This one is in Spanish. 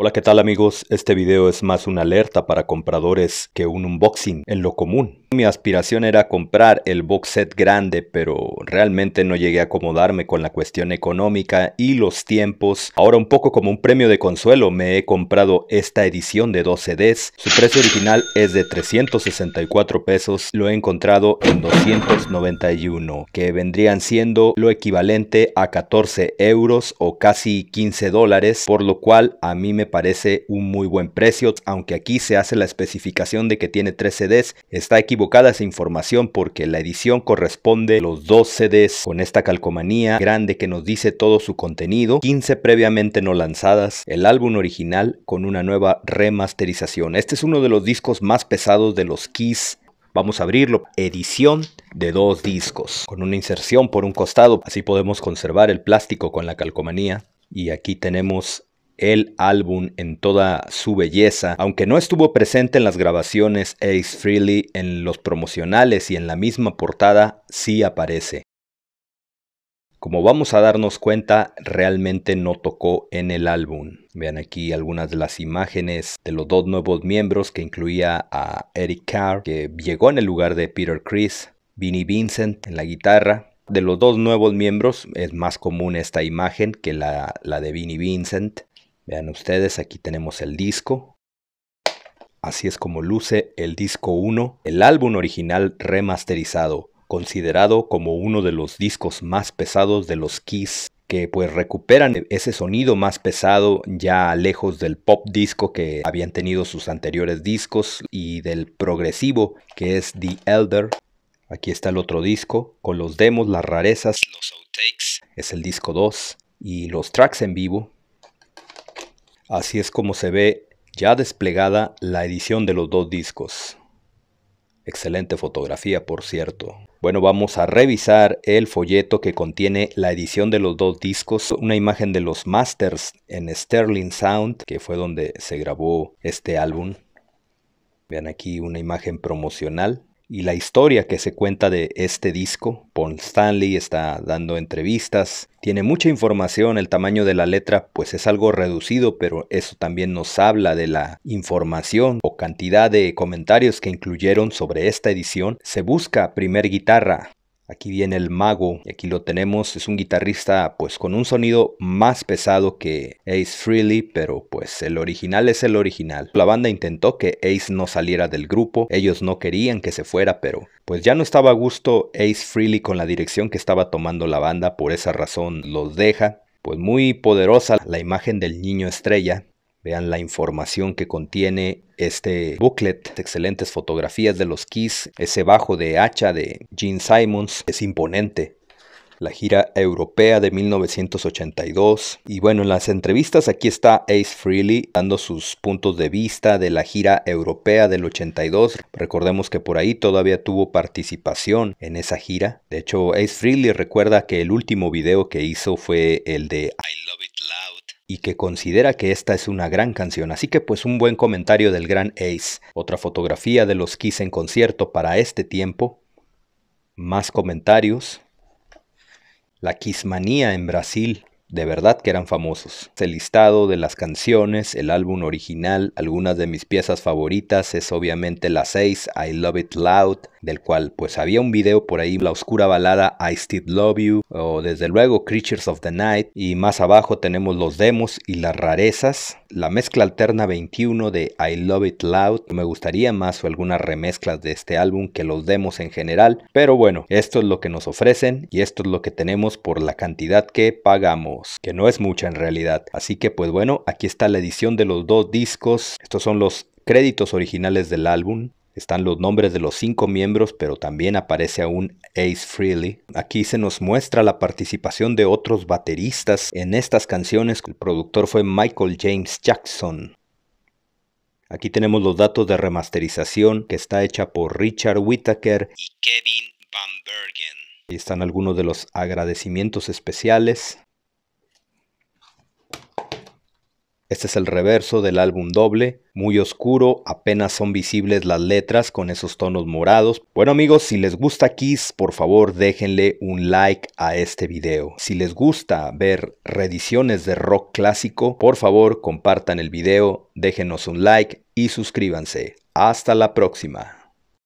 Hola, ¿qué tal amigos? Este video es más una alerta para compradores que un unboxing en lo común. Mi aspiración era comprar el box set grande, pero realmente no llegué a acomodarme con la cuestión económica y los tiempos. Ahora un poco como un premio de consuelo me he comprado esta edición de 2 CDs. Su precio original es de 364 pesos, lo he encontrado en 291, que vendrían siendo lo equivalente a 14 euros o casi 15 dólares, por lo cual a mí me parece un muy buen precio, aunque aquí se hace la especificación de que tiene 3 CDs, está equivocada esa información porque la edición corresponde a los dos CDs con esta calcomanía grande que nos dice todo su contenido, 15 previamente no lanzadas, el álbum original con una nueva remasterización. Este es uno de los discos más pesados de los Kiss Vamos a abrirlo. Edición de dos discos. Con una inserción por un costado. Así podemos conservar el plástico con la calcomanía. Y aquí tenemos el álbum en toda su belleza, aunque no estuvo presente en las grabaciones Ace Freely, en los promocionales y en la misma portada sí aparece. Como vamos a darnos cuenta, realmente no tocó en el álbum. Vean aquí algunas de las imágenes de los dos nuevos miembros que incluía a Eric Carr, que llegó en el lugar de Peter Chris, Vinnie Vincent en la guitarra. De los dos nuevos miembros es más común esta imagen que la, de Vinnie Vincent. Vean ustedes, aquí tenemos el disco. Así es como luce el disco 1, el álbum original remasterizado, considerado como uno de los discos más pesados de los Kiss, que pues recuperan ese sonido más pesado ya lejos del pop disco que habían tenido sus anteriores discos y del progresivo que es The Elder. Aquí está el otro disco con los demos, las rarezas, los outtakes, es el disco 2 y los tracks en vivo Así es como se ve ya desplegada la edición de los dos discos. Excelente fotografía, por cierto. Bueno, vamos a revisar el folleto que contiene la edición de los dos discos, una imagen de los masters en Sterling Sound, que fue donde se grabó este álbum. Vean aquí una imagen promocional y la historia que se cuenta de este disco. Paul Stanley está dando entrevistas, tiene mucha información, el tamaño de la letra pues es algo reducido, pero eso también nos habla de la información o cantidad de comentarios que incluyeron sobre esta edición. Se busca primer guitarra, Aquí viene el mago, y aquí lo tenemos, es un guitarrista pues con un sonido más pesado que Ace Freely, pero pues el original es el original. La banda intentó que Ace no saliera del grupo, ellos no querían que se fuera, pero pues ya no estaba a gusto Ace Freely con la dirección que estaba tomando la banda, por esa razón los deja. Pues muy poderosa la imagen del niño estrella, Vean la información que contiene este booklet, excelentes fotografías de los Keys, ese bajo de hacha de Gene Simons es imponente. La gira europea de 1982. Y bueno, en las entrevistas aquí está Ace Freely dando sus puntos de vista de la gira europea del 82. Recordemos que por ahí todavía tuvo participación en esa gira. De hecho, Ace Freely recuerda que el último video que hizo fue el de I Love It Loud y que considera que esta es una gran canción, así que pues un buen comentario del gran Ace. Otra fotografía de los Kiss en concierto para este tiempo. Más comentarios. La Kissmanía en Brasil de verdad que eran famosos. El listado de las canciones, el álbum original, algunas de mis piezas favoritas es obviamente la 6, I Love It Loud, del cual pues había un video por ahí, la oscura balada I Still Love You, o desde luego Creatures of the Night, y más abajo tenemos los demos y las rarezas, la mezcla alterna 21 de I Love It Loud, me gustaría más o algunas remezclas de este álbum que los demos en general, pero bueno, esto es lo que nos ofrecen y esto es lo que tenemos por la cantidad que pagamos que no es mucha en realidad. Así que pues bueno, aquí está la edición de los dos discos. Estos son los créditos originales del álbum. Están los nombres de los cinco miembros, pero también aparece aún Ace Freely. Aquí se nos muestra la participación de otros bateristas en estas canciones. El productor fue Michael James Jackson. Aquí tenemos los datos de remasterización que está hecha por Richard Whittaker y Kevin Van Bergen. Ahí están algunos de los agradecimientos especiales. Este es el reverso del álbum doble, muy oscuro, apenas son visibles las letras con esos tonos morados. Bueno amigos, si les gusta Kiss, por favor déjenle un like a este video. Si les gusta ver reediciones de rock clásico, por favor compartan el video, déjenos un like y suscríbanse. Hasta la próxima.